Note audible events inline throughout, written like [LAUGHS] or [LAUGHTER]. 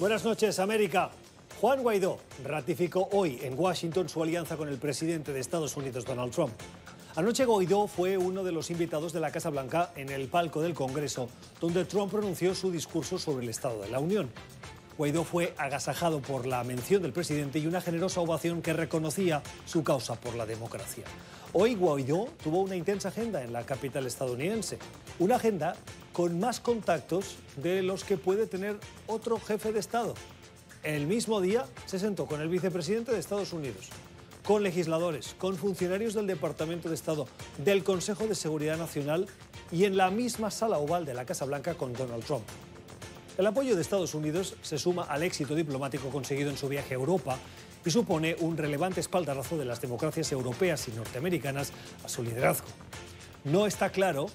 Buenas noches, América. Juan Guaidó ratificó hoy en Washington su alianza con el presidente de Estados Unidos, Donald Trump. Anoche Guaidó fue uno de los invitados de la Casa Blanca en el palco del Congreso, donde Trump pronunció su discurso sobre el Estado de la Unión. Guaidó fue agasajado por la mención del presidente y una generosa ovación que reconocía su causa por la democracia. Hoy Guaidó tuvo una intensa agenda en la capital estadounidense, una agenda con más contactos de los que puede tener otro jefe de Estado. El mismo día se sentó con el vicepresidente de Estados Unidos, con legisladores, con funcionarios del Departamento de Estado, del Consejo de Seguridad Nacional y en la misma sala oval de la Casa Blanca con Donald Trump. El apoyo de Estados Unidos se suma al éxito diplomático conseguido en su viaje a Europa y supone un relevante espaldarazo de las democracias europeas y norteamericanas a su liderazgo. No está claro,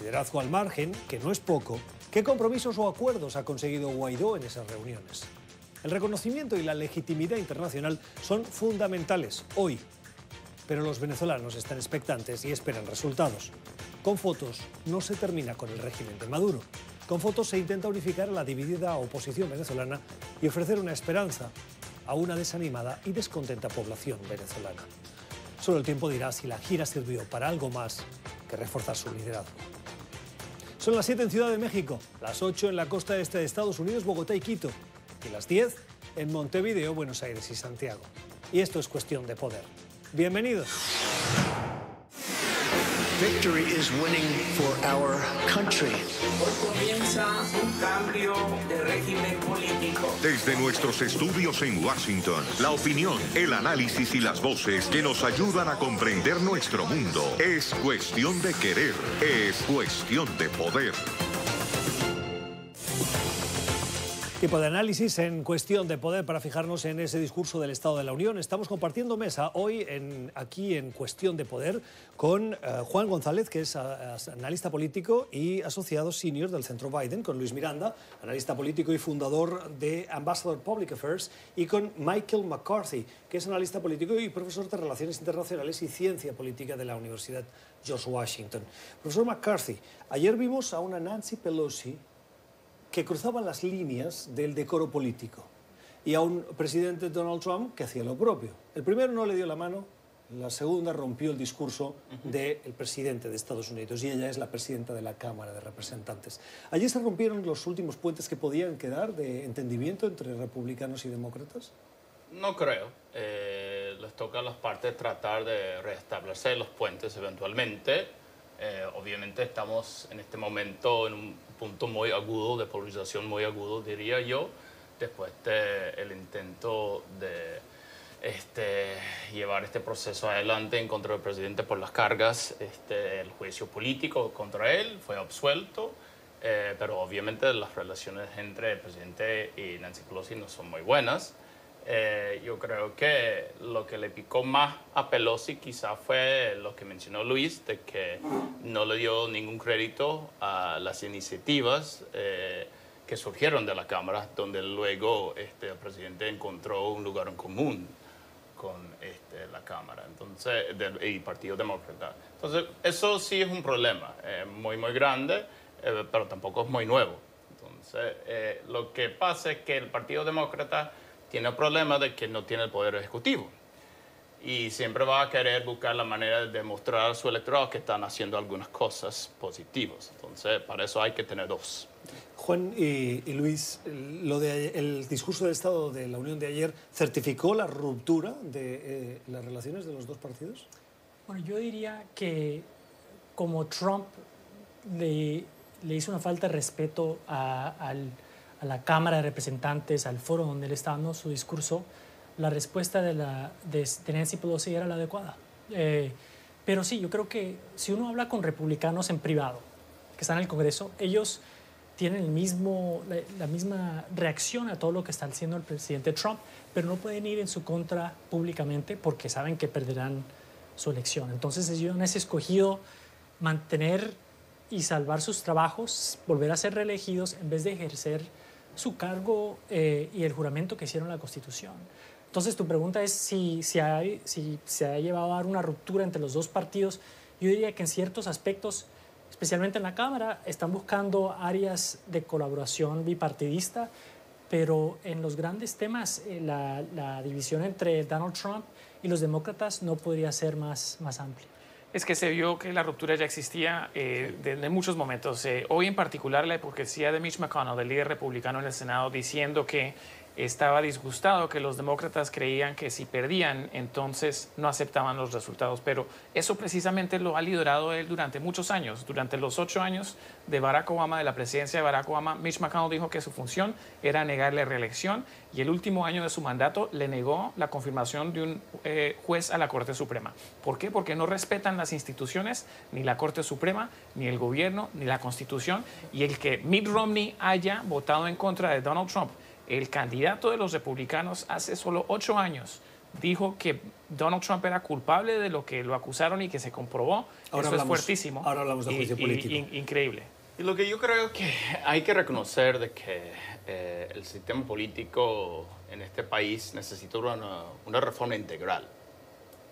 liderazgo al margen, que no es poco, qué compromisos o acuerdos ha conseguido Guaidó en esas reuniones. El reconocimiento y la legitimidad internacional son fundamentales hoy, pero los venezolanos están expectantes y esperan resultados. Con fotos no se termina con el régimen de Maduro. Con fotos se intenta unificar a la dividida oposición venezolana y ofrecer una esperanza a una desanimada y descontenta población venezolana. Solo el tiempo dirá si la gira sirvió para algo más que reforzar su liderazgo. Son las 7 en Ciudad de México, las 8 en la costa este de Estados Unidos, Bogotá y Quito, y las 10 en Montevideo, Buenos Aires y Santiago. Y esto es cuestión de poder. Bienvenidos. Victory is winning for our country. Hoy comienza un cambio de régimen político. Desde nuestros estudios en Washington, la opinión, el análisis y las voces que nos ayudan a comprender nuestro mundo. Es cuestión de querer, es cuestión de poder. Tipo de análisis en cuestión de poder para fijarnos en ese discurso del Estado de la Unión. Estamos compartiendo mesa hoy en, aquí en cuestión de poder con eh, Juan González, que es a- as- analista político y asociado senior del Centro Biden, con Luis Miranda, analista político y fundador de Ambassador Public Affairs, y con Michael McCarthy, que es analista político y profesor de Relaciones Internacionales y Ciencia Política de la Universidad George Washington. Profesor McCarthy, ayer vimos a una Nancy Pelosi que cruzaba las líneas del decoro político y a un presidente Donald Trump que hacía lo propio. El primero no le dio la mano, la segunda rompió el discurso del presidente de Estados Unidos y ella es la presidenta de la Cámara de Representantes. Allí se rompieron los últimos puentes que podían quedar de entendimiento entre republicanos y demócratas. No creo. Eh, les toca a las partes tratar de restablecer los puentes eventualmente. Eh, obviamente estamos en este momento en un punto muy agudo, de polarización muy agudo, diría yo, después del intento de este, llevar este proceso adelante en contra del presidente por las cargas, este, el juicio político contra él fue absuelto, eh, pero obviamente las relaciones entre el presidente y Nancy Pelosi no son muy buenas. Eh, yo creo que lo que le picó más a Pelosi quizá fue lo que mencionó Luis, de que no le dio ningún crédito a las iniciativas eh, que surgieron de la Cámara, donde luego este, el presidente encontró un lugar en común con este, la Cámara entonces, del y Partido Demócrata. Entonces, eso sí es un problema eh, muy, muy grande, eh, pero tampoco es muy nuevo. Entonces, eh, lo que pasa es que el Partido Demócrata tiene el problema de que no tiene el poder ejecutivo y siempre va a querer buscar la manera de demostrar a su electorado que están haciendo algunas cosas positivas. Entonces, para eso hay que tener dos. Juan y, y Luis, lo de, el discurso del Estado de la Unión de ayer certificó la ruptura de eh, las relaciones de los dos partidos. Bueno, yo diría que como Trump le, le hizo una falta de respeto a, al- a la Cámara de Representantes, al foro donde él estaba dando su discurso, la respuesta de, la, de, Nancy Pelosi era la adecuada. Eh, pero sí, yo creo que si uno habla con republicanos en privado, que están en el Congreso, ellos tienen el mismo, la, la misma reacción a todo lo que está haciendo el presidente Trump, pero no pueden ir en su contra públicamente porque saben que perderán su elección. Entonces ellos han escogido mantener y salvar sus trabajos, volver a ser reelegidos en vez de ejercer su cargo eh, y el juramento que hicieron la Constitución. Entonces tu pregunta es si, si, si se ha llevado a dar una ruptura entre los dos partidos. Yo diría que en ciertos aspectos, especialmente en la Cámara, están buscando áreas de colaboración bipartidista, pero en los grandes temas eh, la, la división entre Donald Trump y los demócratas no podría ser más, más amplia. Es que se vio que la ruptura ya existía eh, desde muchos momentos. Eh, hoy en particular la hipocresía de Mitch McConnell, del líder republicano en el Senado, diciendo que estaba disgustado que los demócratas creían que si perdían, entonces no aceptaban los resultados. Pero eso precisamente lo ha liderado él durante muchos años. Durante los ocho años de Barack Obama, de la presidencia de Barack Obama, Mitch McConnell dijo que su función era negarle reelección y el último año de su mandato le negó la confirmación de un eh, juez a la Corte Suprema. ¿Por qué? Porque no respetan las instituciones, ni la Corte Suprema, ni el gobierno, ni la Constitución. Y el que Mitt Romney haya votado en contra de Donald Trump el candidato de los republicanos hace solo ocho años dijo que Donald Trump era culpable de lo que lo acusaron y que se comprobó. Ahora Eso hablamos- es fuertísimo. ahora hablamos de y- juicio y- político. in- increíble. Y lo que yo creo que hay que reconocer de que eh, el sistema político en este país necesita una, una reforma integral.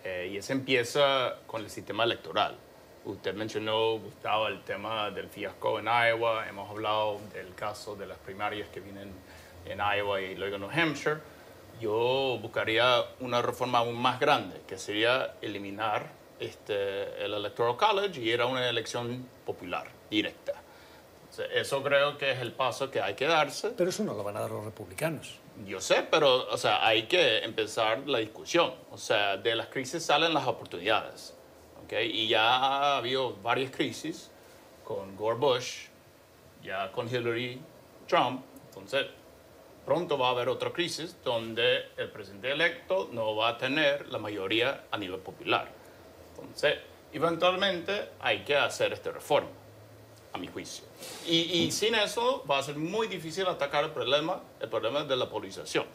Eh, y eso empieza con el sistema electoral. Usted mencionó, Gustavo, el tema del fiasco en Iowa. Hemos hablado del caso de las primarias que vienen en Iowa y luego en New Hampshire. Yo buscaría una reforma aún más grande, que sería eliminar este, el Electoral College y ir a una elección popular, directa. Sea, Eso creo que es el paso que hay que darse. Pero eso no lo van a dar los republicanos. Yo sé, pero o sea, hay que empezar la discusión. O sea, de las crisis salen las oportunidades. ¿ok? Y ya ha habido varias crisis con Gore Bush, ya con Hillary Trump. Entonces, pronto va a haber otra crisis donde el presidente electo no va a tener la mayoría a nivel popular. Entonces, eventualmente hay que hacer esta reforma, a mi juicio. Y, y sin eso va a ser muy difícil atacar el problema, el problema de la polarización.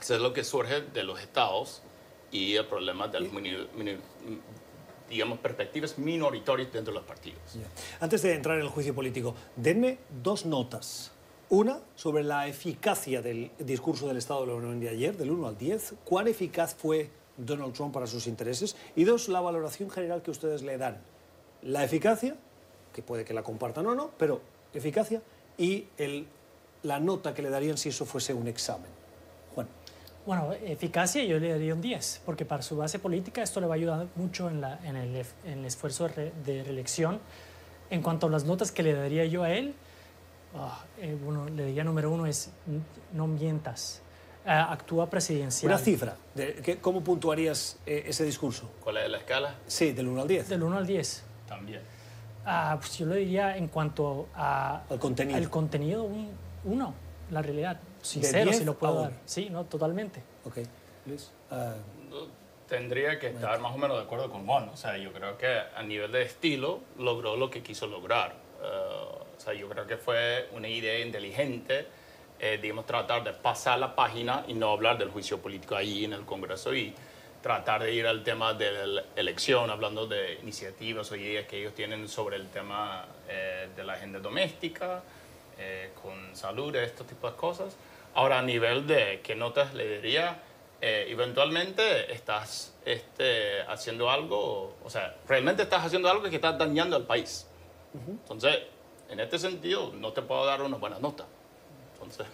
Eso es lo que surge de los estados y el problema de mini- digamos, perspectivas minoritarias dentro de los partidos. Antes de entrar en el juicio político, denme dos notas. Una sobre la eficacia del discurso del Estado de la Unión de ayer, del 1 al 10. ¿Cuán eficaz fue Donald Trump para sus intereses? Y dos, la valoración general que ustedes le dan. La eficacia, que puede que la compartan o no, pero eficacia, y la nota que le darían si eso fuese un examen. Juan. Bueno, eficacia yo le daría un 10, porque para su base política esto le va a ayudar mucho en el esfuerzo de, re- de reelección. En cuanto a las notas que le daría yo a él, ah, eh, bueno, le diría número uno es n- no mientas, Ah, actúa presidencial. Una cifra. De, ¿qué- ¿Cómo puntuarías eh, ese discurso? ¿Cuál es la escala? Sí, del 1 al 10. Del 1 al 10. También. Ah, pues yo le diría en cuanto a, Al contenido. al contenido, un 1, la realidad. Sincero, 10 si lo puedo dar. uno. Sí, no, totalmente. Ok. Luis. Ah, Tendría que estar más o menos de acuerdo con Juan. O sea, yo creo que a nivel de estilo logró lo que quiso lograr. Eh, o sea, yo creo que fue una idea inteligente, eh, digamos, tratar de pasar la página y no hablar del juicio político ahí en el Congreso y tratar de ir al tema de la elección, hablando de iniciativas o ideas que ellos tienen sobre el tema eh, de la agenda doméstica, eh, con salud, estos tipos de cosas. Ahora, a nivel de qué notas le diría, eh, eventualmente estás este, haciendo algo, o sea, realmente estás haciendo algo que está dañando al país. Entonces, en este sentido, no te puedo dar una buena nota. Entonces,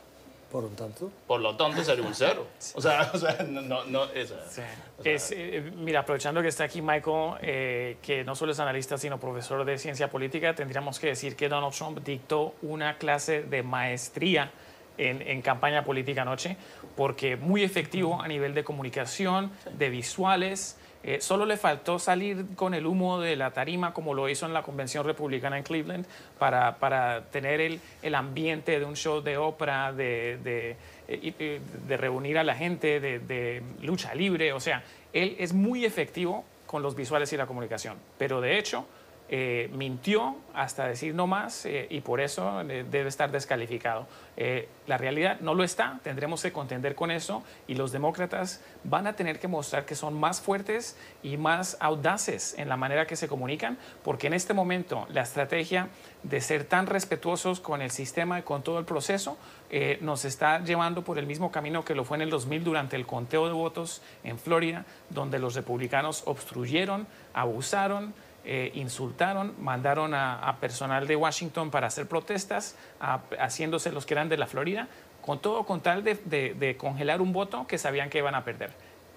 por un tanto. por lo tanto, sería un cero. [LAUGHS] O sea, o sea no, no, es, Sí. Es, eh, mira, aprovechando que está aquí Michael, eh, que no solo es analista, sino profesor de ciencia política, tendríamos que decir que Donald Trump dictó una clase de maestría en, en campaña política anoche, porque muy efectivo a nivel de comunicación, de visuales. Eh, solo le faltó salir con el humo de la tarima, como lo hizo en la convención republicana en Cleveland, para, para tener el, el ambiente de un show de ópera, de, de, eh, y de reunir a la gente, de lucha libre. O sea, él es muy efectivo con los visuales y la comunicación. Pero de hecho, eh, mintió hasta decir no más eh, y por eso eh, debe estar descalificado. Eh, la realidad no lo está, tendremos que contender con eso y los demócratas van a tener que mostrar que son más fuertes y más audaces en la manera que se comunican, porque en este momento la estrategia de ser tan respetuosos con el sistema y con todo el proceso eh, nos está llevando por el mismo camino que lo fue en el 2000 durante el conteo de votos en Florida, donde los republicanos obstruyeron, abusaron, eh, insultaron, mandaron a, personal de Washington para hacer protestas, haciéndose los que eran de la Florida, con todo con tal de congelar un voto que sabían que iban a perder.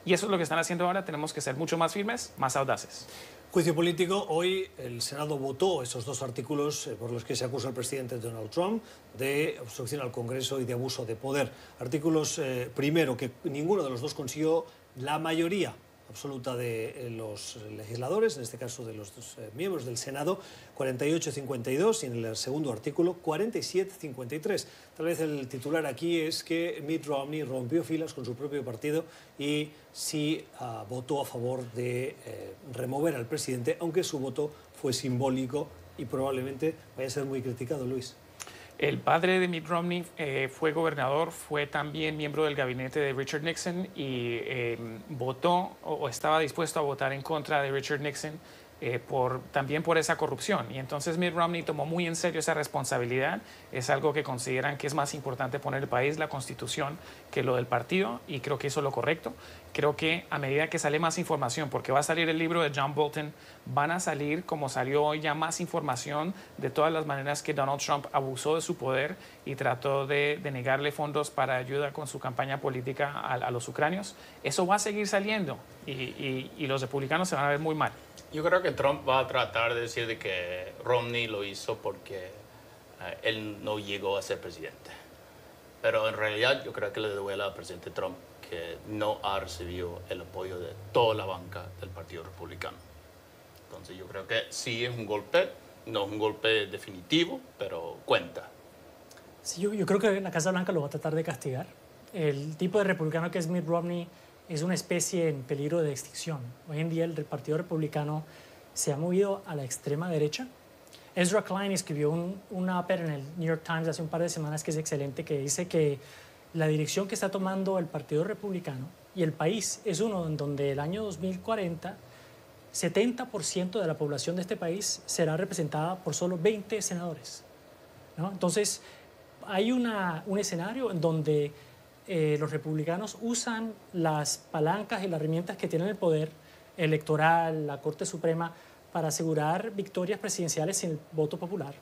Y eso es lo que están haciendo ahora, tenemos que ser mucho más firmes, más audaces. Juicio político. Hoy el Senado votó esos dos artículos eh, por los que se acusa al presidente Donald Trump de obstrucción al Congreso y de abuso de poder. Artículos, eh, primero, que ninguno de los dos consiguió la mayoría absoluta de eh, los legisladores, en este caso de los eh, miembros del Senado, 48-52 y en el segundo artículo 47-53. Tal vez el titular aquí es que Mitt Romney rompió filas con su propio partido y sí ah, votó a favor de eh, remover al presidente, aunque su voto fue simbólico y probablemente vaya a ser muy criticado, Luis. El padre de Mitt Romney eh, fue gobernador, fue también miembro del gabinete de Richard Nixon y eh, votó o, o estaba dispuesto a votar en contra de Richard Nixon eh, por, también por esa corrupción. Y entonces Mitt Romney tomó muy en serio esa responsabilidad. Es algo que consideran que es más importante poner el país, la constitución, que lo del partido, y creo que es lo correcto. Creo que a medida que sale más información, porque va a salir el libro de John Bolton, van a salir, como salió hoy, ya más información de todas las maneras que Donald Trump abusó de su poder y trató de, de negarle fondos para ayuda con su campaña política a, a los ucranios. Eso va a seguir saliendo y, y, y los republicanos se van a ver muy mal. Yo creo que Trump va a tratar de decir de que Romney lo hizo porque eh, él no llegó a ser presidente. Pero en realidad yo creo que le duele al presidente Trump que no ha recibido el apoyo de toda la banca del Partido Republicano. Entonces yo creo que sí es un golpe, no es un golpe definitivo, pero cuenta. Sí, yo, yo creo que la Casa Blanca lo va a tratar de castigar. El tipo de republicano que es Mitt Romney es una especie en peligro de extinción. Hoy en día el Partido Republicano se ha movido a la extrema derecha. Ezra Klein escribió un, una ópera en el New York Times hace un par de semanas que es excelente, que dice que la dirección que está tomando el Partido Republicano y el país es uno en donde el año 2040 70% de la población de este país será representada por solo 20 senadores. ¿no? Entonces, hay una, un escenario en donde eh, los republicanos usan las palancas y las herramientas que tienen el poder electoral, la Corte Suprema, para asegurar victorias presidenciales sin el voto popular,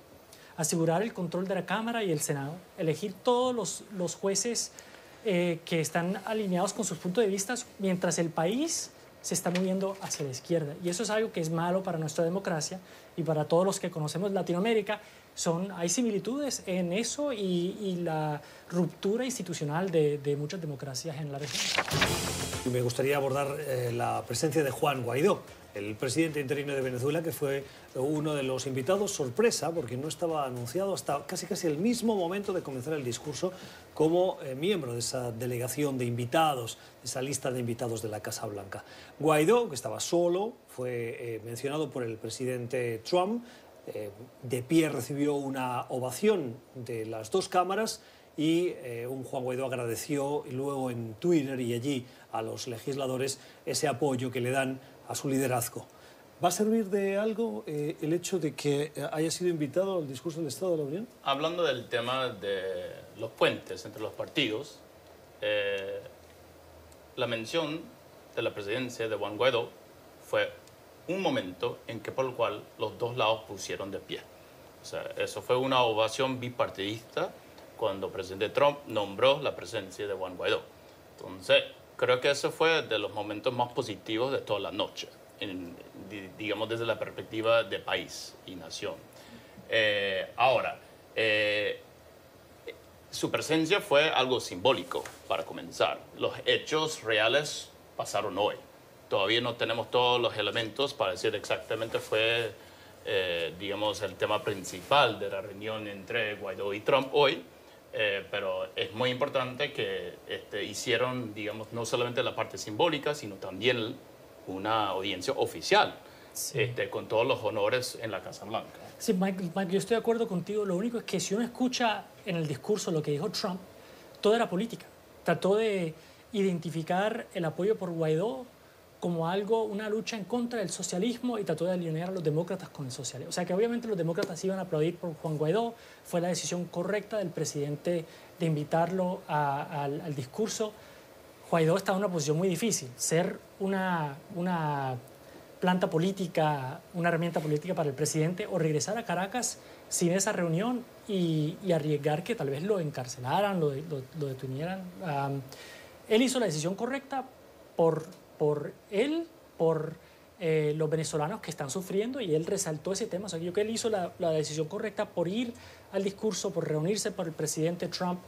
asegurar el control de la Cámara y el Senado, elegir todos los, los jueces eh, que están alineados con sus puntos de vista, mientras el país se está moviendo hacia la izquierda. Y eso es algo que es malo para nuestra democracia y para todos los que conocemos Latinoamérica. Son, hay similitudes en eso y, y la ruptura institucional de, de, muchas democracias en la región. Me gustaría abordar eh, la presencia de Juan Guaidó, el presidente interino de Venezuela, que fue uno de los invitados sorpresa, porque no estaba anunciado hasta casi casi el mismo momento de comenzar el discurso como eh, miembro de esa delegación de invitados, de esa lista de invitados de la Casa Blanca. Guaidó, que estaba solo, fue eh, mencionado por el presidente Trump, eh, de pie recibió una ovación de las dos cámaras y eh, un Juan Guaidó agradeció luego en Twitter y allí a los legisladores ese apoyo que le dan a su liderazgo. ¿Va a servir de algo eh, el hecho de que haya sido invitado al discurso del Estado de la Unión? Hablando del tema de los puentes entre los partidos, la mención de la presidencia de Juan Guaidó fue un momento en que por el cual los dos lados pusieron de pie. O sea, eso fue una ovación bipartidista cuando el presidente Trump nombró la presencia de Juan Guaidó. Entonces, creo que ese fue de los momentos más positivos de toda la noche, en, digamos desde la perspectiva de país y nación. Eh, ahora, eh, su presencia fue algo simbólico para comenzar. Los hechos reales pasaron hoy. Todavía no tenemos todos los elementos para decir exactamente fue, eh, digamos, el tema principal de la reunión entre Guaidó y Trump hoy, eh, pero es muy importante que este, hicieron, digamos, no solamente la parte simbólica, sino también una audiencia oficial, sí. este, con todos los honores en la Casa Blanca. Sí, Mike, yo estoy de acuerdo contigo. Lo único es que si uno escucha en el discurso lo que dijo Trump, todo era política. Trató de identificar el apoyo por Guaidó como algo, una lucha en contra del socialismo y trató de alinear a los demócratas con el socialismo. O sea que obviamente los demócratas iban a aplaudir por Juan Guaidó, fue la decisión correcta del presidente de invitarlo a, al, al, discurso. Guaidó está en una posición muy difícil, ser una, una planta política, una herramienta política para el presidente o regresar a Caracas sin esa reunión y, arriesgar que tal vez lo encarcelaran, lo, lo, detuvieran. él hizo la decisión correcta por, por él, por eh, los venezolanos que están sufriendo y él resaltó ese tema. O sea, yo creo que él hizo la, la decisión correcta por ir al discurso, por reunirse con el presidente Trump.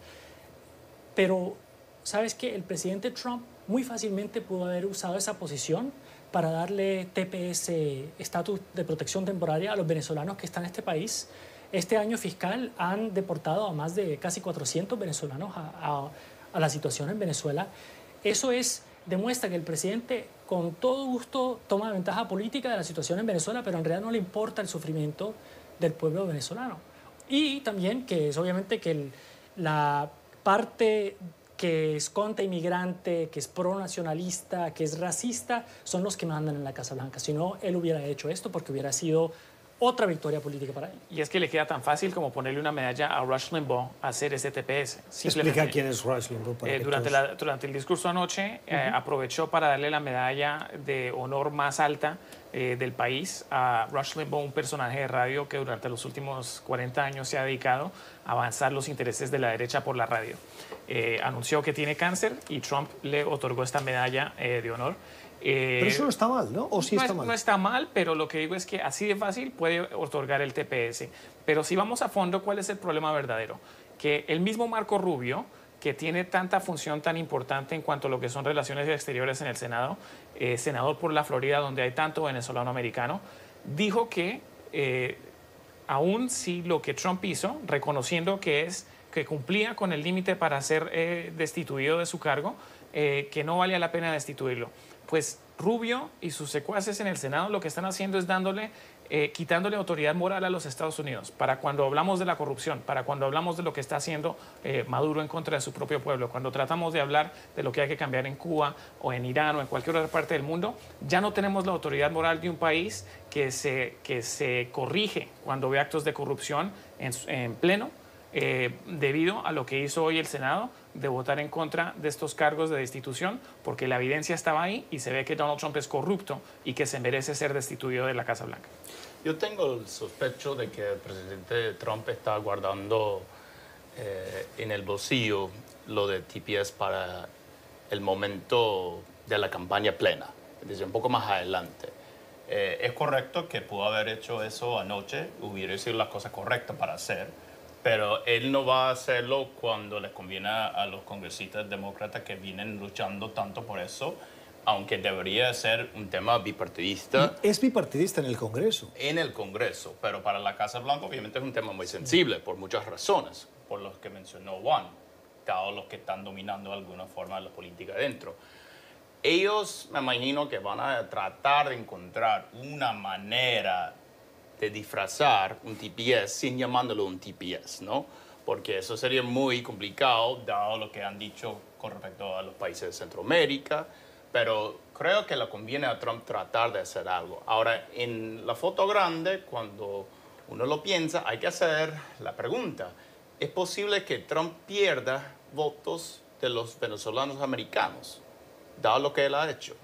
Pero, ¿sabes qué? El presidente Trump muy fácilmente pudo haber usado esa posición para darle TPS, estatus de protección temporaria, a los venezolanos que están en este país. Este año fiscal han deportado a más de casi 400 venezolanos a, la situación en Venezuela. Eso es, demuestra que el presidente con todo gusto toma ventaja política de la situación en Venezuela, pero en realidad no le importa el sufrimiento del pueblo venezolano. Y también que es obviamente que la parte que es contra inmigrante, que es pro-nacionalista, que es racista, son los que mandan en la Casa Blanca. Si no, él hubiera hecho esto porque hubiera sido otra victoria política para él. Y es que le queda tan fácil como ponerle una medalla a Rush Limbaugh a hacer ese TPS. Explica quién es Rush Limbaugh. Eh, durante, durante el discurso anoche eh, aprovechó para darle la medalla de honor más alta eh, del país a Rush Limbaugh, un personaje de radio que durante los últimos 40 años se ha dedicado a avanzar los intereses de la derecha por la radio. anunció que tiene cáncer y Trump le otorgó esta medalla de honor. Eh, pero eso no está mal, ¿no? ¿O sí no está mal? No está mal, pero lo que digo es que así de fácil puede otorgar el TPS. Pero si vamos a fondo, ¿cuál es el problema verdadero? Que el mismo Marco Rubio, que tiene tanta función tan importante en cuanto a lo que son relaciones exteriores en el Senado, eh, senador por la Florida, donde hay tanto venezolano americano, dijo que eh, aún si lo que Trump hizo, reconociendo que es que cumplía con el límite para ser destituido de su cargo, que no valía la pena destituirlo pues Rubio y sus secuaces en el Senado lo que están haciendo es dándole, eh, quitándole autoridad moral a los Estados Unidos para cuando hablamos de la corrupción, para cuando hablamos de lo que está haciendo eh, Maduro en contra de su propio pueblo, cuando tratamos de hablar de lo que hay que cambiar en Cuba o en Irán o en cualquier otra parte del mundo, ya no tenemos la autoridad moral de un país que se, que se corrige cuando ve actos de corrupción en, pleno, eh, debido a lo que hizo hoy el Senado de votar en contra de estos cargos de destitución porque la evidencia estaba ahí y se ve que Donald Trump es corrupto y que se merece ser destituido de la Casa Blanca. Yo tengo el sospecho de que el presidente Trump está guardando eh, en el bolsillo lo de TPS para el momento de la campaña plena, desde un poco más adelante. Eh, es correcto que pudo haber hecho eso anoche, hubiera sido la cosa correcta para hacer pero él no va a hacerlo cuando les conviene a los congresistas demócratas que vienen luchando tanto por eso, aunque debería ser un tema bipartidista. Es bipartidista en el Congreso. En el Congreso, pero para la Casa Blanca obviamente es un tema muy sensible por muchas razones, por los que mencionó Juan, todos los que están dominando de alguna forma la política dentro. Ellos me imagino que van a tratar de encontrar una manera de disfrazar un TPS sin llamándolo un TPS, ¿no? Porque eso sería muy complicado, dado lo que han dicho con respecto a los países de Centroamérica, pero creo que le conviene a Trump tratar de hacer algo. Ahora, en la foto grande, cuando uno lo piensa, hay que hacer la pregunta, ¿es posible que Trump pierda votos de los venezolanos americanos, dado lo que él ha hecho?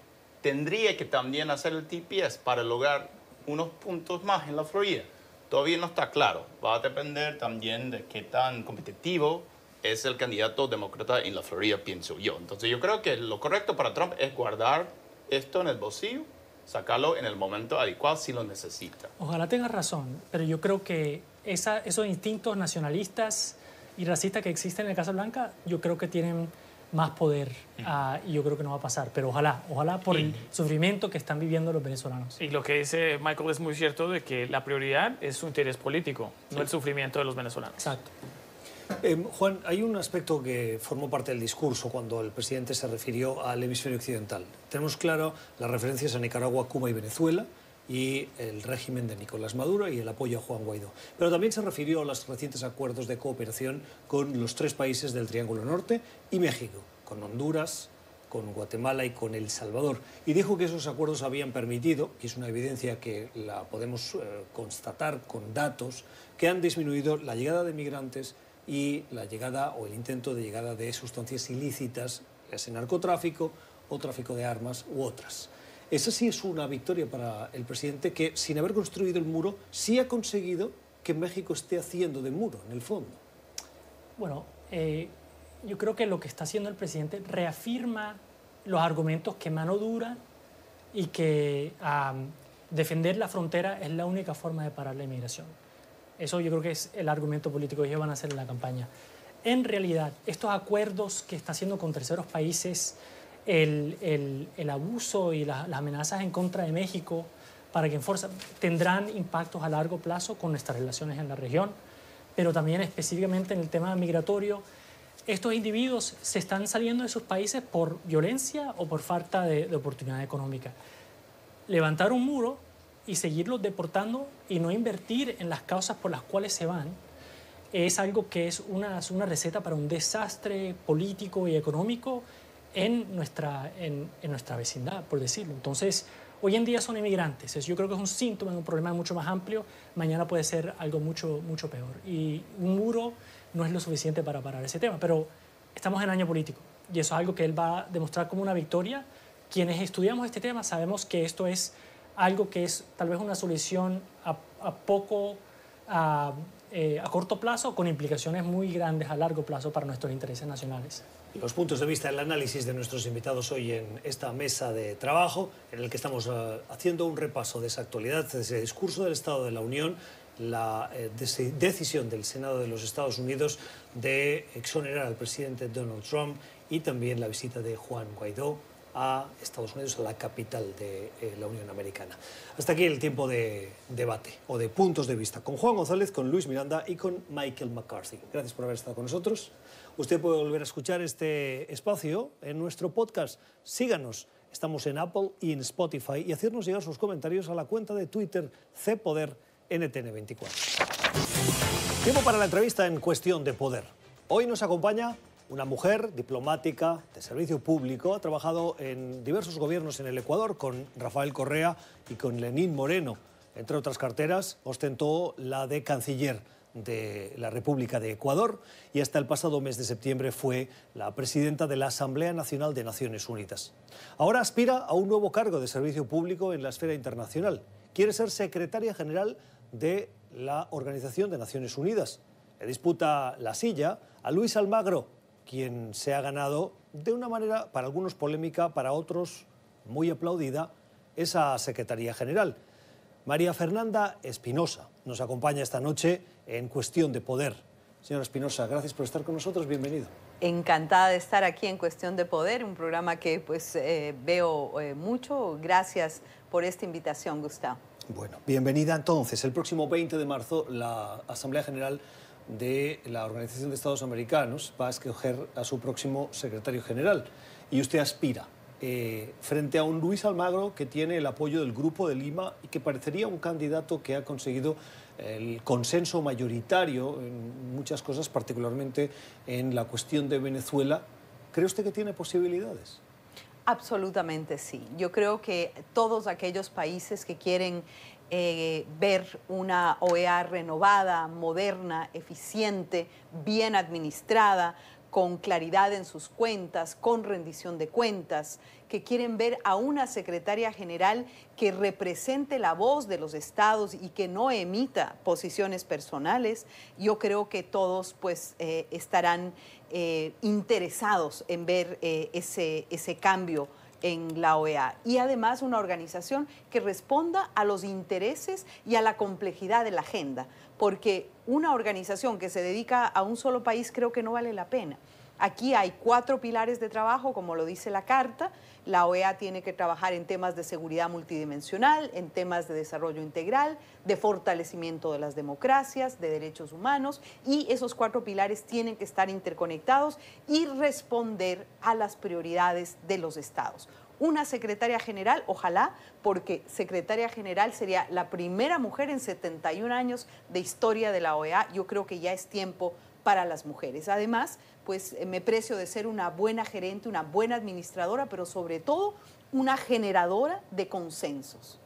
Tendría que también hacer el TPS para lograr unos puntos más en la Florida. Todavía no está claro. Va a depender también de qué tan competitivo es el candidato demócrata en la Florida, pienso yo. Entonces yo creo que lo correcto para Trump es guardar esto en el bolsillo, sacarlo en el momento adecuado si lo necesita. Ojalá tenga razón, pero yo creo que esa, esos instintos nacionalistas y racistas que existen en la Casa Blanca, yo creo que tienen más poder ah, y yo creo que no va a pasar, pero ojalá, ojalá por el sufrimiento que están viviendo los venezolanos. Y lo que dice Michael es muy cierto de que la prioridad es su interés político, no el sufrimiento de los venezolanos. Exacto. Eh, Juan, hay un aspecto que formó parte del discurso cuando el presidente se refirió al hemisferio occidental. Tenemos claro las referencias a Nicaragua, Cuba y Venezuela, y el régimen de Nicolás Maduro y el apoyo a Juan Guaidó. Pero también se refirió a los recientes acuerdos de cooperación con los tres países del Triángulo Norte y México, con Honduras, con Guatemala y con El Salvador. Y dijo que esos acuerdos habían permitido, y es una evidencia que la podemos eh, constatar con datos, que han disminuido la llegada de migrantes y la llegada o el intento de llegada de sustancias ilícitas, ya sea narcotráfico o tráfico de armas u otras. Esa sí es una victoria para el presidente que, sin haber construido el muro, sí ha conseguido que México esté haciendo de muro, en el fondo? Bueno, eh, yo creo que lo que está haciendo el presidente reafirma los argumentos que mano dura y que defender la frontera es la única forma de parar la inmigración. Eso yo creo que es el argumento político que ellos van a hacer en la campaña. En realidad, estos acuerdos que está haciendo con terceros países, el, el- el abuso y la- las amenazas en contra de México para que enforza, tendrán impactos a largo plazo con nuestras relaciones en la región, pero también específicamente en el tema migratorio. Estos individuos se están saliendo de sus países por violencia o por falta de, de oportunidad económica levantar un muro y seguirlos deportando y no invertir en las causas por las cuales se van es algo que es una, es una receta para un desastre político y económico en nuestra, en, en nuestra vecindad, por decirlo. Entonces, hoy en día son inmigrantes. Es- Yo creo que es un síntoma de un problema mucho más amplio. Mañana puede ser algo mucho, mucho peor. Y un muro no es lo suficiente para parar ese tema. Pero estamos en año político y eso es algo que él va a demostrar como una victoria. Quienes estudiamos este tema sabemos que esto es algo que es tal vez una solución a, a poco, a, eh, a corto plazo, con implicaciones muy grandes a largo plazo para nuestros intereses nacionales. Los puntos de vista, el análisis de nuestros invitados hoy en esta mesa de trabajo, en el que estamos eh, haciendo un repaso de esa actualidad, de ese discurso del Estado de la Unión, la eh, deci- decisión del Senado de los Estados Unidos de exonerar al presidente Donald Trump y también la visita de Juan Guaidó a Estados Unidos, a la capital de eh, la Unión Americana. Hasta aquí el tiempo de debate o de puntos de vista con Juan González, con Luis Miranda y con Michael McCarthy. Gracias por haber estado con nosotros. Usted puede volver a escuchar este espacio en nuestro podcast. Síganos. Estamos en Apple y en Spotify y hacernos llegar sus comentarios a la cuenta de Twitter CPoder NTN24. Tiempo para la entrevista en Cuestión de Poder. Hoy nos acompaña una mujer diplomática de servicio público. Ha trabajado en diversos gobiernos en el Ecuador con Rafael Correa y con Lenín Moreno. Entre otras carteras, ostentó la de canciller de la República de Ecuador y hasta el pasado mes de septiembre fue la presidenta de la Asamblea Nacional de Naciones Unidas. Ahora aspira a un nuevo cargo de servicio público en la esfera internacional. Quiere ser secretaria general de la Organización de Naciones Unidas. Le disputa la silla a Luis Almagro, quien se ha ganado de una manera, para algunos polémica, para otros muy aplaudida, esa Secretaría General. María Fernanda Espinosa nos acompaña esta noche en Cuestión de Poder. Señora Espinosa, gracias por estar con nosotros. Bienvenido. Encantada de estar aquí en Cuestión de Poder, un programa que pues eh, veo eh, mucho. Gracias por esta invitación, Gustavo. Bueno, bienvenida entonces. El próximo 20 de marzo la Asamblea General de la Organización de Estados Americanos va a escoger a su próximo secretario general y usted aspira eh, frente a un Luis Almagro que tiene el apoyo del Grupo de Lima y que parecería un candidato que ha conseguido el consenso mayoritario en muchas cosas, particularmente en la cuestión de Venezuela. ¿Cree usted que tiene posibilidades? Absolutamente sí. Yo creo que todos aquellos países que quieren eh, ver una OEA renovada, moderna, eficiente, bien administrada, con claridad en sus cuentas, con rendición de cuentas, que quieren ver a una secretaria general que represente la voz de los estados y que no emita posiciones personales, yo creo que todos pues eh, estarán eh, interesados en ver eh, ese, ese cambio en la OEA y además una organización que responda a los intereses y a la complejidad de la agenda, porque una organización que se dedica a un solo país creo que no vale la pena. Aquí hay cuatro pilares de trabajo, como lo dice la carta. La OEA tiene que trabajar en temas de seguridad multidimensional, en temas de desarrollo integral, de fortalecimiento de las democracias, de derechos humanos, y esos cuatro pilares tienen que estar interconectados y responder a las prioridades de los estados. Una secretaria general, ojalá, porque secretaria general sería la primera mujer en 71 años de historia de la OEA. Yo creo que ya es tiempo para las mujeres. Además, pues me precio de ser una buena gerente, una buena administradora, pero sobre todo una generadora de consensos.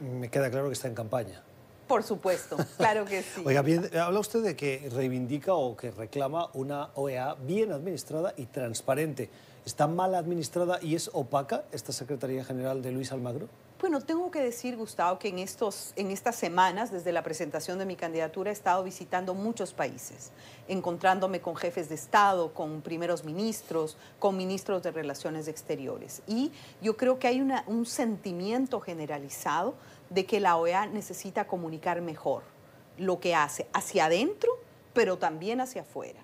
Me queda claro que está en campaña. Por supuesto, claro que sí. [LAUGHS] Oiga, bien, habla usted de que reivindica o que reclama una OEA bien administrada y transparente. ¿Está mal administrada y es opaca esta Secretaría General de Luis Almagro? Bueno, tengo que decir, Gustavo, que en, estos, en estas semanas, desde la presentación de mi candidatura, he estado visitando muchos países, encontrándome con jefes de Estado, con primeros ministros, con ministros de Relaciones Exteriores. Y yo creo que hay un sentimiento generalizado de que la OEA necesita comunicar mejor lo que hace hacia adentro, pero también hacia afuera.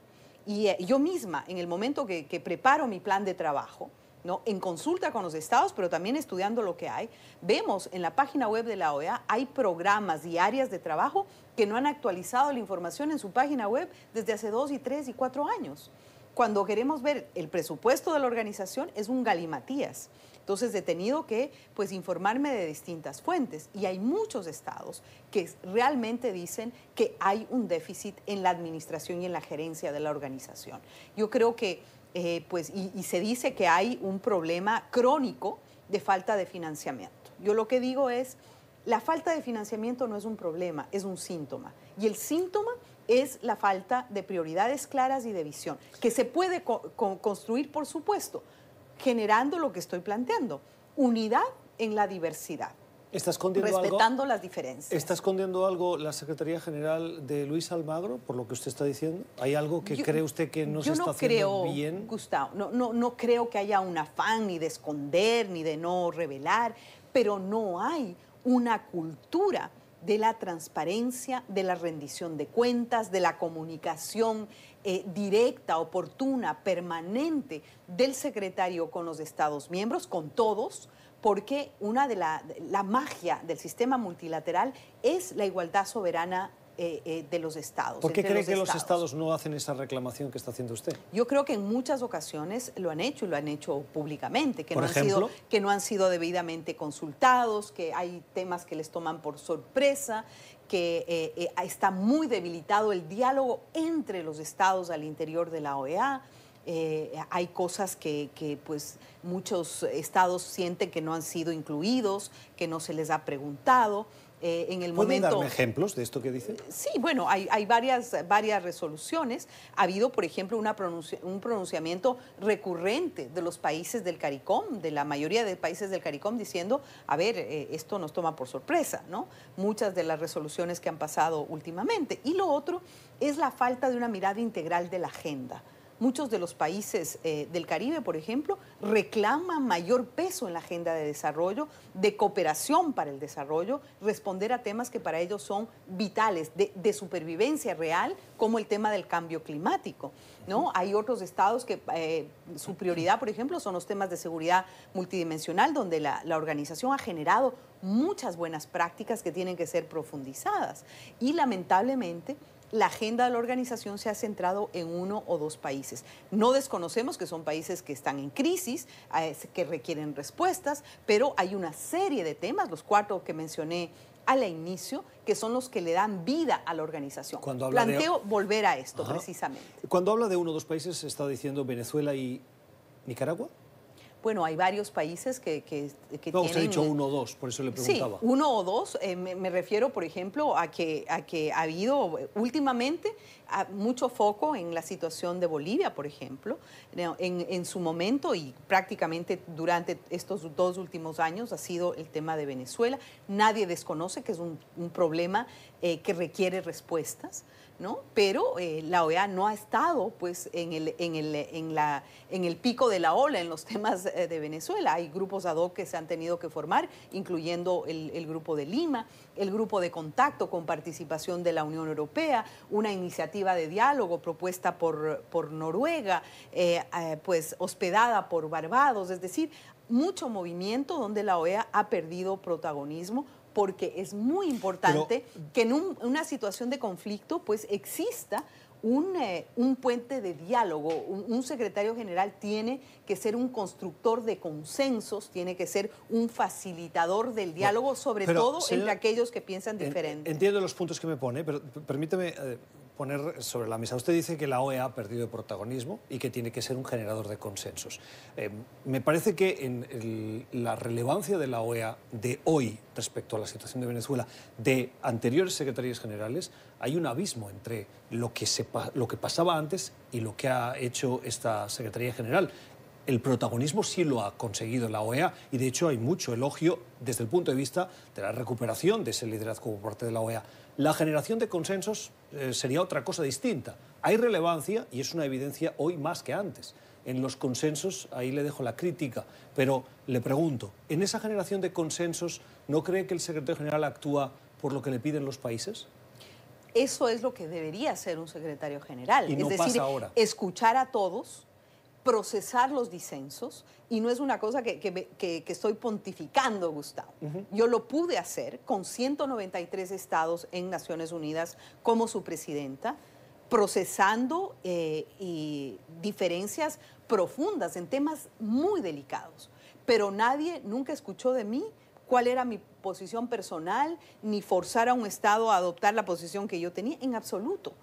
Y eh, yo misma, en el momento que, que preparo mi plan de trabajo, ¿no? en consulta con los estados, pero también estudiando lo que hay, vemos en la página web de la OEA hay programas y áreas de trabajo que no han actualizado la información en su página web desde hace dos y tres y cuatro años. Cuando queremos ver el presupuesto de la organización es un galimatías. Entonces he tenido que pues, informarme de distintas fuentes y hay muchos estados que realmente dicen que hay un déficit en la administración y en la gerencia de la organización. Yo creo que eh, pues, y, se dice que hay un problema crónico de falta de financiamiento. Yo lo que digo es, la falta de financiamiento no es un problema, es un síntoma. Y el síntoma es la falta de prioridades claras y de visión, que se puede construir, por supuesto, generando lo que estoy planteando, unidad en la diversidad. ¿Está escondiendo respetando las diferencias. ¿Está escondiendo algo la Secretaría General de Luis Almagro, por lo que usted está diciendo? ¿Hay algo que cree usted que no se está haciendo bien? Gustavo, no, no, no creo que haya un afán ni de esconder ni de no revelar, pero no hay una cultura de la transparencia, de la rendición de cuentas, de la comunicación eh, directa, oportuna, permanente del secretario con los Estados miembros, con todos, porque una de la, la magia del sistema multilateral es la igualdad soberana eh, eh, de los estados. ¿Por qué cree que los estados no hacen esa reclamación que está haciendo usted? Yo creo que en muchas ocasiones lo han hecho y lo han hecho públicamente, que, ¿Por no, ejemplo? Han sido, que no han sido debidamente consultados, que hay temas que les toman por sorpresa, que eh, está muy debilitado el diálogo entre los estados al interior de la OEA. hay cosas que, que, pues muchos estados sienten que no han sido incluidos, que no se les ha preguntado. Eh, en el ¿Pueden momento... darme ejemplos de esto que dice? Sí, bueno, hay, hay varias, varias resoluciones. Ha habido, por ejemplo, una pronunci un pronunciamiento recurrente de los países del CARICOM, de la mayoría de países del CARICOM, diciendo, a ver, eh, esto nos toma por sorpresa, ¿no? Muchas de las resoluciones que han pasado últimamente. Y lo otro es la falta de una mirada integral de la agenda. Muchos de los países eh, del Caribe, por ejemplo, reclaman mayor peso en la agenda de desarrollo, de cooperación para el desarrollo, responder a temas que para ellos son vitales, de, supervivencia real, como el tema del cambio climático. ¿no? Hay otros estados que eh, su prioridad, por ejemplo, son los temas de seguridad multidimensional, donde la, la organización ha generado muchas buenas prácticas que tienen que ser profundizadas. Y lamentablemente, la agenda de la organización se ha centrado en uno o dos países. No desconocemos que son países que están en crisis, eh, que requieren respuestas, pero hay una serie de temas, los cuatro que mencioné al inicio, que son los que le dan vida a la organización. Cuando Planteo volver a esto precisamente. Cuando habla de uno o dos países, ¿está diciendo Venezuela y Nicaragua? Bueno, hay varios países que, que, que no, tienen... usted ha dicho uno o dos, por eso le preguntaba. Sí, uno o dos. Eh, me, me, refiero, por ejemplo, a que, a que ha habido últimamente mucho foco en la situación de Bolivia, por ejemplo. En, en, su momento y prácticamente durante estos dos últimos años ha sido el tema de Venezuela. Nadie desconoce que es un, un problema eh, que requiere respuestas. Pero eh, la OEA no ha estado pues, en, el, pico de la ola en los [LAUGHS] temas eh, de Venezuela. Hay grupos ad hoc que se han tenido que formar, incluyendo el, grupo de Lima, el grupo de contacto con participación de la Unión Europea, una iniciativa de diálogo propuesta por, por Noruega, eh, pues hospedada por Barbados, es decir, mucho movimiento donde la OEA ha perdido protagonismo porque es muy importante Pero, que en un, una situación de conflicto pues exista un, eh, un, puente de diálogo. Un, un, secretario general tiene que ser un constructor de consensos, tiene que ser un facilitador del diálogo, sobre pero, todo entre aquellos que piensan diferente. Entiendo los puntos que me pone, pero permíteme eh, poner sobre la mesa. Usted dice que la OEA ha perdido protagonismo y que tiene que ser un generador de consensos. Eh, me parece que en el, la relevancia de la OEA de hoy respecto a la situación de Venezuela, de anteriores secretarías generales, hay un abismo entre lo que, se, lo que pasaba antes y lo que ha hecho esta Secretaría General. el protagonismo sí lo ha conseguido la OEA y de hecho hay mucho elogio desde el punto de vista de la recuperación de ese liderazgo por parte de la OEA. La generación de consensos eh, sería otra cosa distinta. Hay relevancia y es una evidencia hoy más que antes. En los consensos, ahí le dejo la crítica, pero le pregunto, ¿en esa generación de consensos no cree que el secretario general actúa por lo que le piden los países? Eso es lo que debería ser un secretario general. Y no es pasa decir, ahora. escuchar a todos, procesar los disensos, y no es una cosa que, que me- que- que estoy pontificando, Gustavo. Yo lo pude hacer con 193 estados en Naciones Unidas como su presidenta, procesando eh, y diferencias profundas en temas muy delicados. Pero nadie nunca escuchó de mí cuál era mi posición personal, ni forzar a un Estado a adoptar la posición que yo tenía, en absoluto.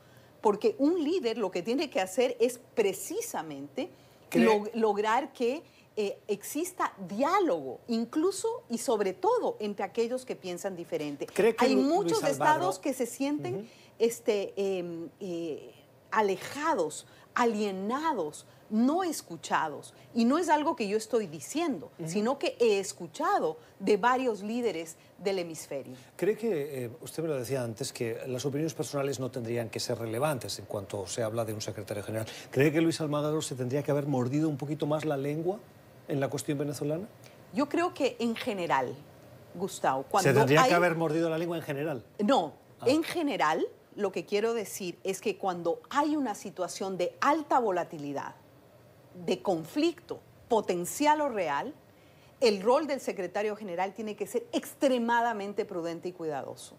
Porque un líder lo que tiene que hacer es precisamente ¿Cree- lo- lograr que eh, exista diálogo, incluso y sobre todo entre aquellos que piensan diferente. ¿Cree que Hay muchos estados que se sienten este, eh, eh, alejados, alienados, no escuchados. Y no es algo que yo estoy diciendo, sino que he escuchado de varios líderes del hemisferio. ¿Cree que, eh, usted me lo decía antes, que las opiniones personales no tendrían que ser relevantes en cuanto se habla de un secretario general? ¿Cree que Luis Almagro se tendría que haber mordido un poquito más la lengua en la cuestión venezolana? Yo creo que en general, Gustavo, cuando se tendría hay... que haber mordido la lengua en general. No, Ah. en general lo que quiero decir es que cuando hay una situación de alta volatilidad, de conflicto potencial o real, el rol del secretario general tiene que ser extremadamente prudente y cuidadoso,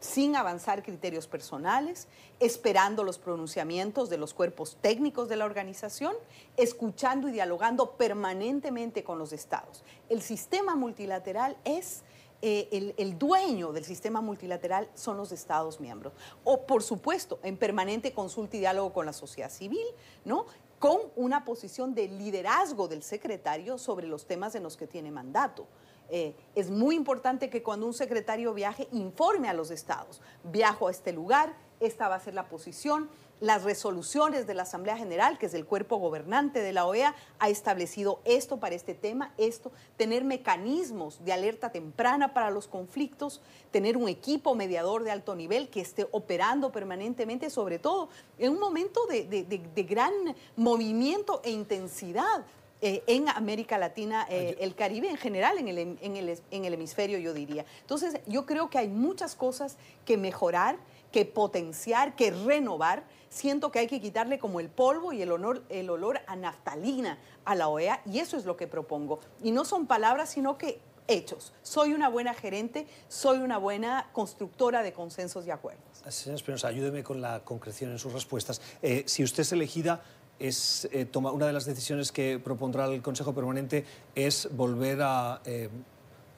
sin avanzar criterios personales, esperando los pronunciamientos de los cuerpos técnicos de la organización, escuchando y dialogando permanentemente con los estados. El sistema multilateral es eh, el, el dueño del sistema multilateral son los Estados miembros. O, por supuesto, en permanente consulta y diálogo con la sociedad civil, ¿no? Con una posición de liderazgo del secretario sobre los temas en los que tiene mandato. Eh, es muy importante que cuando un secretario viaje, informe a los estados. Viajo a este lugar, esta va a ser la posición. Las resoluciones de la Asamblea General, que es el cuerpo gobernante de la OEA, ha establecido esto para este tema, esto, tener mecanismos de alerta temprana para los conflictos, tener un equipo mediador de alto nivel que esté operando permanentemente, sobre todo en un momento de, de- de- de gran movimiento e intensidad eh, en América Latina, eh, el Caribe en general, en el, hem- en, el, en el hemisferio, yo diría. Entonces, yo creo que hay muchas cosas que mejorar, que potenciar, que renovar. Siento que hay que quitarle como el polvo y el, honor, el olor a naftalina a la OEA, y eso es lo que propongo. Y no son palabras, sino que hechos. Soy una buena gerente, soy una buena constructora de consensos y acuerdos. Señora Espinosa, ayúdeme con la concreción en sus respuestas. Eh, si usted es elegida, es, eh, una de las decisiones que propondrá el Consejo Permanente es volver a eh,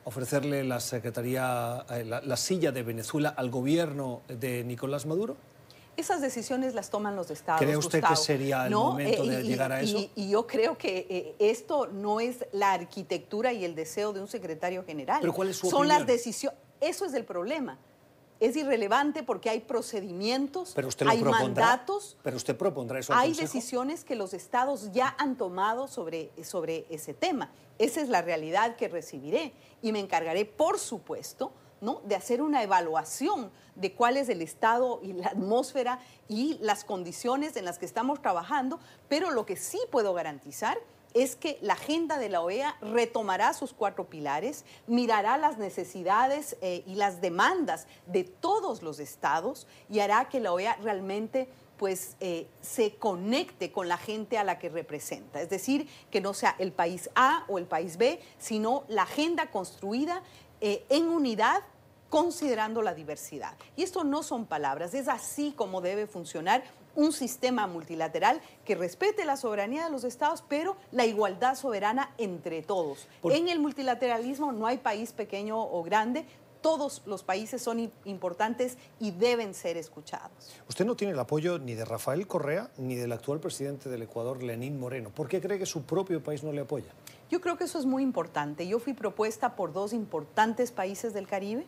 ofrecerle la, secretaría, eh, la, la silla de Venezuela al gobierno de Nicolás Maduro. Esas decisiones las toman los estados. ¿Cree usted que sería el ¿no? momento de y- llegar a eso? Y, yo creo que eh, esto no es la arquitectura y el deseo de un secretario general. Pero ¿cuál es su Son las decisiones. Eso es el problema. Es irrelevante porque hay procedimientos, Pero usted lo hay propondrá. mandatos, Pero usted propondrá eso al hay Consejo. decisiones que los estados ya han tomado sobre, sobre ese tema. Esa es la realidad que recibiré y me encargaré, por supuesto, ¿no? de hacer una evaluación de cuál es el estado y la atmósfera y las condiciones en las que estamos trabajando, pero lo que sí puedo garantizar es que la agenda de la OEA retomará sus cuatro pilares, mirará las necesidades eh, y las demandas de todos los estados y hará que la OEA realmente pues eh, se conecte con la gente a la que representa. Es decir, que no sea el país A o el país B, sino la agenda construida eh, en unidad considerando la diversidad. Y esto no son palabras, es así como debe funcionar un sistema multilateral que respete la soberanía de los estados, pero la igualdad soberana entre todos. Por- En el multilateralismo no hay país pequeño o grande, todos los países son im- importantes y deben ser escuchados. Usted no tiene el apoyo ni de Rafael Correa ni del actual presidente del Ecuador, Lenín Moreno. ¿Por qué cree que su propio país no le apoya? Yo creo que eso es muy importante. Yo fui propuesta por dos importantes países del Caribe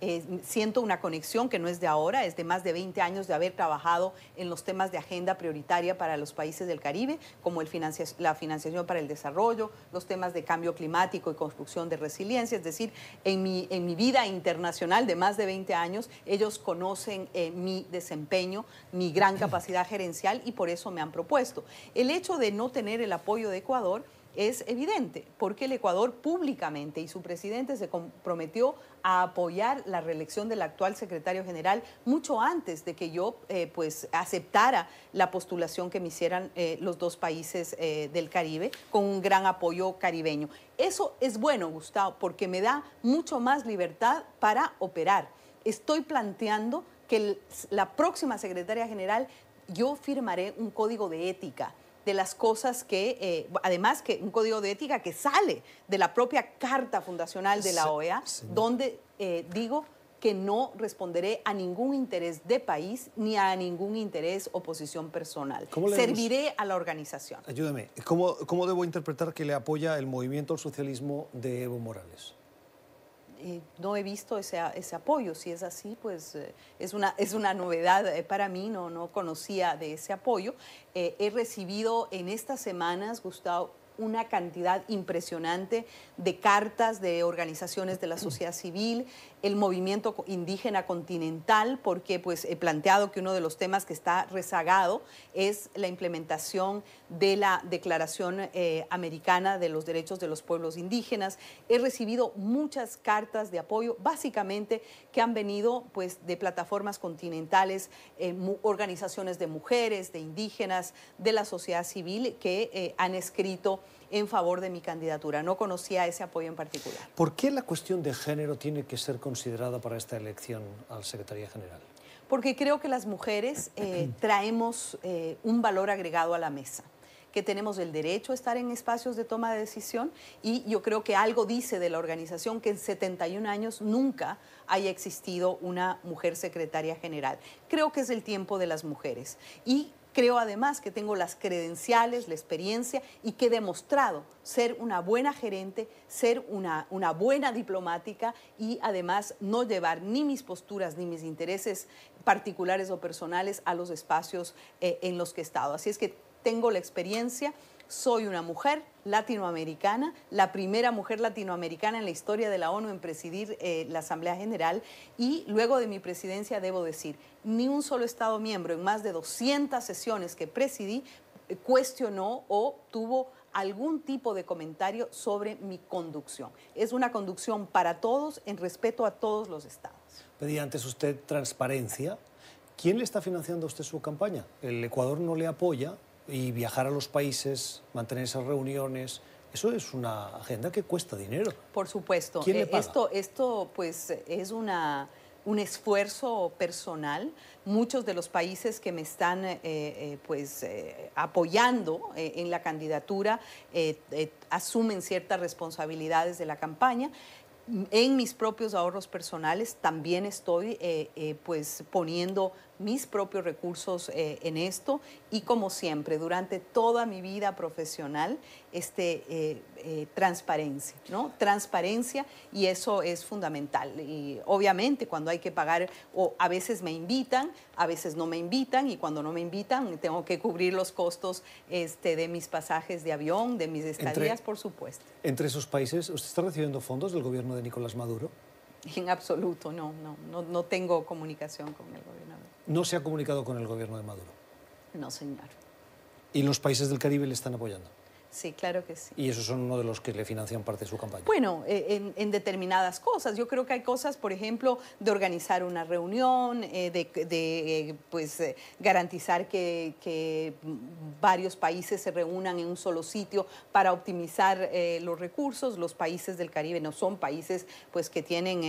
eh, siento una conexión que no es de ahora, es de más de 20 años de haber trabajado en los temas de agenda prioritaria para los países del Caribe, como el financia- la financiación para el desarrollo, los temas de cambio climático y construcción de resiliencia. Es decir, en mi, en mi vida internacional de más de 20 años, ellos conocen eh, mi desempeño, mi gran [LAUGHS] capacidad gerencial y por eso me han propuesto. El hecho de no tener el apoyo de Ecuador es evidente, porque el Ecuador públicamente y su presidente se comprometió a apoyar la reelección del actual secretario general mucho antes de que yo eh, pues aceptara la postulación que me hicieran eh, los dos países eh, del Caribe con un gran apoyo caribeño. Eso es bueno, Gustavo, porque me da mucho más libertad para operar. Estoy planteando que la próxima secretaria general yo firmaré un código de ética de las cosas que, eh, además que un código de ética que sale de la propia carta fundacional de la OEA, sí. donde eh, digo que no responderé a ningún interés de país ni a ningún interés o posición personal. Serviré a la organización. Ayúdame, ¿cómo, ¿cómo debo interpretar que le apoya el movimiento al socialismo de Evo Morales? Eh, no he visto ese, ese apoyo. Si es así, pues eh, es, una, es una novedad eh, para mí, no, no conocía de ese apoyo. He recibido en estas semanas, Gustavo, una cantidad impresionante de cartas de organizaciones de la sociedad civil, el movimiento indígena continental, porque pues he planteado que uno de los temas que está rezagado es la implementación de la Declaración eh, Americana de los Derechos de los Pueblos Indígenas. He recibido muchas cartas de apoyo, básicamente que han venido pues de plataformas continentales, eh, organizaciones de mujeres, de indígenas, de la sociedad civil que eh, han escrito en favor de mi candidatura. No conocía ese apoyo en particular. ¿Por qué la cuestión de género tiene que ser considerada para esta elección al Secretaría General? Porque creo que las mujeres eh, [CLEARS THROAT] traemos eh, un valor agregado a la mesa que tenemos el derecho a estar en espacios de toma de decisión y yo creo que algo dice de la organización que en 71 años nunca haya existido una mujer secretaria general. Creo que es el tiempo de las mujeres y creo además que tengo las credenciales, la experiencia y que he demostrado ser una buena gerente, ser una, una buena diplomática y además no llevar ni mis posturas ni mis intereses particulares o personales a los espacios eh, en los que he estado. Así es que tengo la experiencia, soy una mujer latinoamericana, la primera mujer latinoamericana en la historia de la ONU en presidir eh, la Asamblea General y luego de mi presidencia debo decir, ni un solo Estado miembro en más de 200 sesiones que presidí eh, cuestionó o tuvo algún tipo de comentario sobre mi conducción. Es una conducción para todos en respeto a todos los estados. Pedía antes usted transparencia. ¿Quién le está financiando a usted su campaña? El Ecuador no le apoya y viajar a los países, mantener esas reuniones, eso es una agenda que cuesta dinero. Por supuesto. ¿Quién le Eh, paga? Esto, esto pues es una, un esfuerzo personal. Muchos de los países que me están eh, eh, pues, apoyando en la candidatura asumen ciertas responsabilidades de la campaña. En mis propios ahorros personales también estoy eh, eh, pues poniendo mis propios recursos eh, en esto. Y como siempre durante toda mi vida profesional este eh, eh, transparencia no transparencia y eso es fundamental. Y obviamente cuando hay que pagar o a veces me invitan a veces no me invitan y cuando no me invitan tengo que cubrir los costos este de mis pasajes de avión de mis estadías por supuesto. Entre esos países, ¿usted está recibiendo fondos del gobierno de Nicolás Maduro? en absoluto no no no, no tengo comunicación con el gobernador No se ha comunicado con el gobierno de Maduro. no señor Y los países del Caribe le están apoyando. Sí claro que sí Y esos son uno de los que le financian parte de su campaña. Bueno, eh, en, en determinadas cosas. Yo creo que hay cosas, por ejemplo, de organizar una reunión, eh, de, de, eh, pues, eh, garantizar que, que varios países se reúnan en un solo sitio para optimizar los recursos. Los países del Caribe no son países pues, que tienen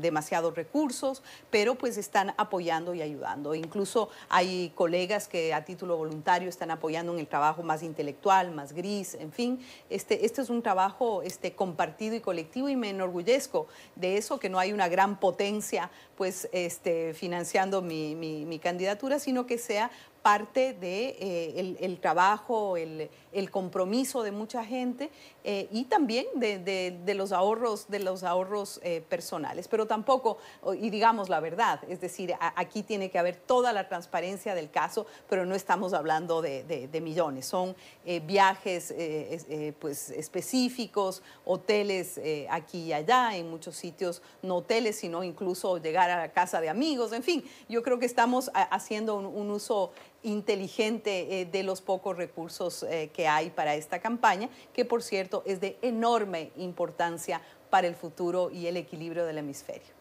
demasiados recursos, pero pues están apoyando y ayudando. Incluso hay colegas que a título voluntario están apoyando en el trabajo más intelectual, más gris, en fin. Este, este es un trabajo este, compartido y colectivo y me enorgullezco de eso, que no hay una gran potencia pues, este, financiando mi, mi- mi candidatura, sino que sea parte de eh, el, trabajo, el, compromiso de mucha gente eh, y también de, los ahorros, de los ahorros eh, personales. Pero tampoco, y digamos la verdad, es decir, aquí tiene que haber toda la transparencia del caso, pero no estamos hablando de, millones. Son viajes es- pues, específicos, hoteles aquí y allá, en muchos sitios no hoteles, sino incluso llegar a la casa de amigos, en fin, yo creo que estamos haciendo un, un uso inteligente eh, de los pocos recursos eh, que hay para esta campaña, que por cierto es de enorme importancia para el futuro y el equilibrio del hemisferio.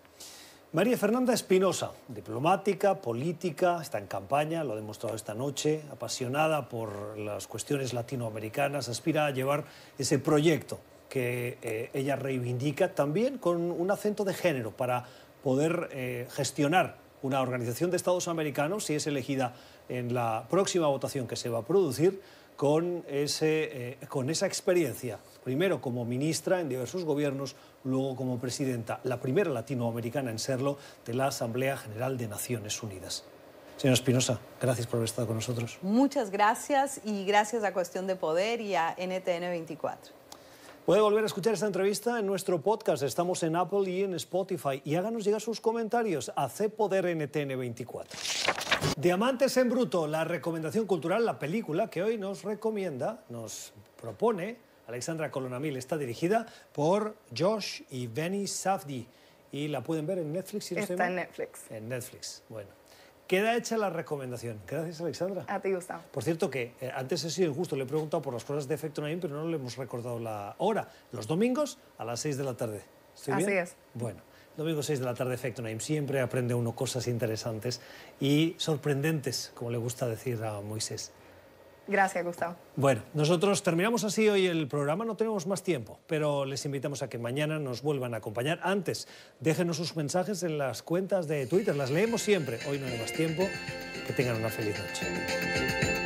María Fernanda Espinosa, diplomática, política, está en campaña, lo ha demostrado esta noche, apasionada por las cuestiones latinoamericanas, aspira a llevar ese proyecto que eh, ella reivindica también con un acento de género para poder eh, gestionar una organización de Estados americanos si es elegida en la próxima votación que se va a producir con, ese, eh, con esa experiencia, primero como ministra en diversos gobiernos, luego como presidenta, la primera latinoamericana en serlo, de la Asamblea General de Naciones Unidas. Señora Espinosa, gracias por haber estado con nosotros. Muchas gracias y gracias a Cuestión de Poder y a NTN 24. Puede volver a escuchar esta entrevista en nuestro podcast. Estamos en Apple y en Spotify. Y háganos llegar sus comentarios a CPoderNTN24. Diamantes en Bruto, la recomendación cultural, la película que hoy nos recomienda, nos propone Alexandra Colonamil. Está dirigida por Josh y Benny Safdie. Y la pueden ver en Netflix. si no Está en Netflix. En Netflix. Bueno. Queda hecha la recomendación. Gracias, Alexandra. A ti, Gustavo. Por cierto que eh, antes he sido injusto, le he preguntado por las cosas de Efecto Naim, pero no le hemos recordado la hora. Los domingos a las 6 de la tarde. ¿Estoy Así bien? es. Bueno, domingo 6 de la tarde Efecto Naim. Siempre aprende uno cosas interesantes y sorprendentes, como le gusta decir a Moisés. Gracias, Gustavo. Bueno, nosotros terminamos así hoy el programa, no tenemos más tiempo, pero les invitamos a que mañana nos vuelvan a acompañar. Antes, déjenos sus mensajes en las cuentas de Twitter, las leemos siempre. Hoy no hay más tiempo. Que tengan una feliz noche.